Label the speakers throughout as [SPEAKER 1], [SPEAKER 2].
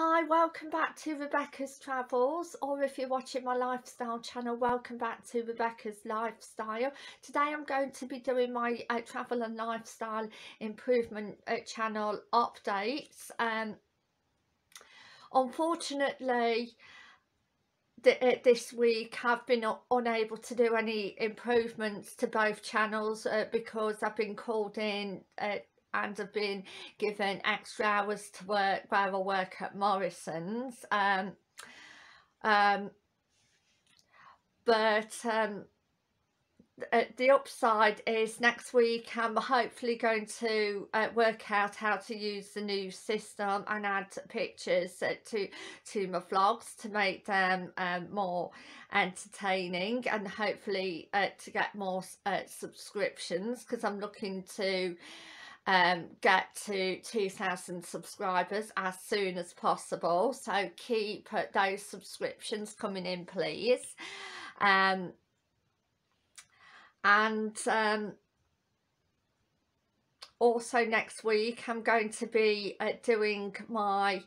[SPEAKER 1] Hi, welcome back to Rebecca's Travels, or if you're watching my lifestyle channel, welcome back to Rebecca's Lifestyle. Today I'm going to be doing my uh, travel and lifestyle improvement uh, channel updates. Um, unfortunately, th uh, this week I've been unable to do any improvements to both channels uh, because I've been called in uh, and have been given extra hours to work where I work at Morrison's. Um, um, but um, the upside is next week I'm hopefully going to uh, work out how to use the new system and add pictures to to my vlogs to make them um, more entertaining and hopefully uh, to get more uh, subscriptions because I'm looking to um, get to 2,000 subscribers as soon as possible. So keep those subscriptions coming in, please. Um, and um, also next week I'm going to be uh, doing my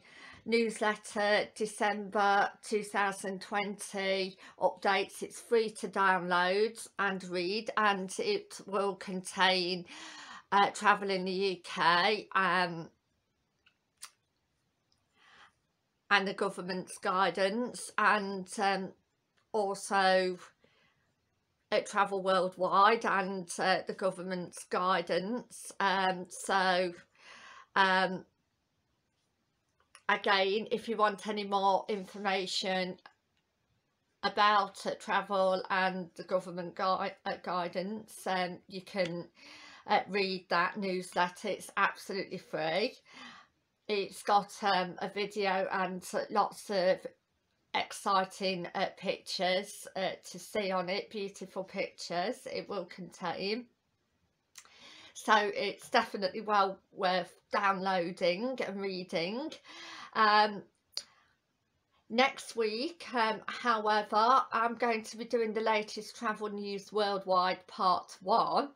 [SPEAKER 1] newsletter December 2020 updates it's free to download and read and it will contain uh, travel in the UK um, and the government's guidance and um, also uh, travel worldwide and uh, the government's guidance um, so um, again if you want any more information about uh, travel and the government gui uh, guidance um, you can uh, read that newsletter it's absolutely free. It's got um, a video and lots of exciting uh, pictures uh, to see on it beautiful pictures it will contain. So it's definitely well worth downloading and reading. Um, Next week, um, however, I'm going to be doing the latest travel news worldwide part one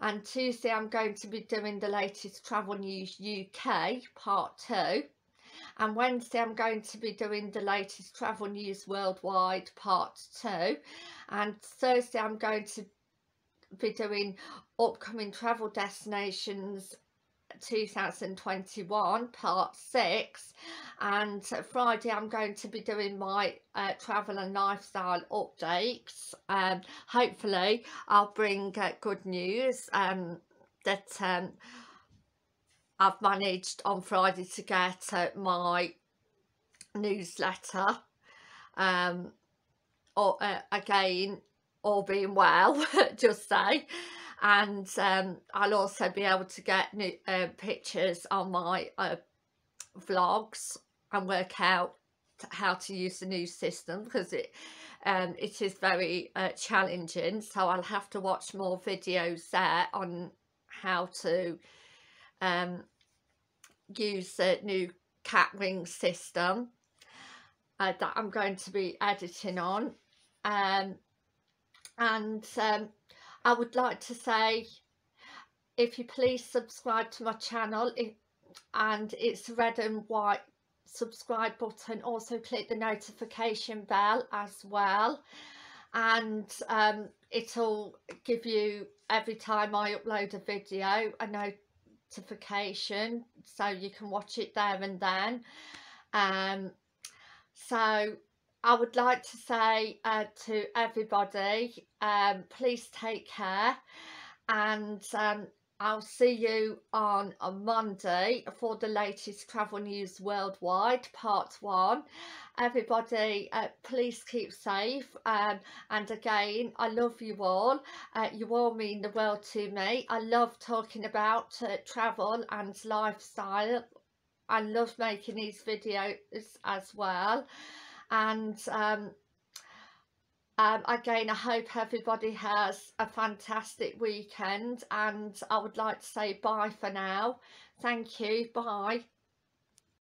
[SPEAKER 1] and Tuesday I'm going to be doing the latest travel news UK part two and Wednesday I'm going to be doing the latest travel news worldwide part two and Thursday I'm going to be doing upcoming travel destinations 2021 part 6 and Friday I'm going to be doing my uh, travel and lifestyle updates. Um, hopefully I'll bring uh, good news um, that um, I've managed on Friday to get uh, my newsletter um, or uh, again all being well just say and um, I'll also be able to get new uh, pictures on my uh, vlogs and work out how to use the new system because it um, it is very uh, challenging. So I'll have to watch more videos there on how to um, use the new cat wing system uh, that I'm going to be editing on. Um, and um, I would like to say if you please subscribe to my channel and it's red and white subscribe button also click the notification bell as well. And um, it'll give you every time I upload a video a notification so you can watch it there and then. Um, so I would like to say uh, to everybody, um, please take care and um, I'll see you on a Monday for the latest travel news worldwide, part one. Everybody, uh, please keep safe. Um, and again, I love you all. Uh, you all mean the world to me. I love talking about uh, travel and lifestyle. I love making these videos as well and um, um, again I hope everybody has a fantastic weekend and I would like to say bye for now. Thank you. Bye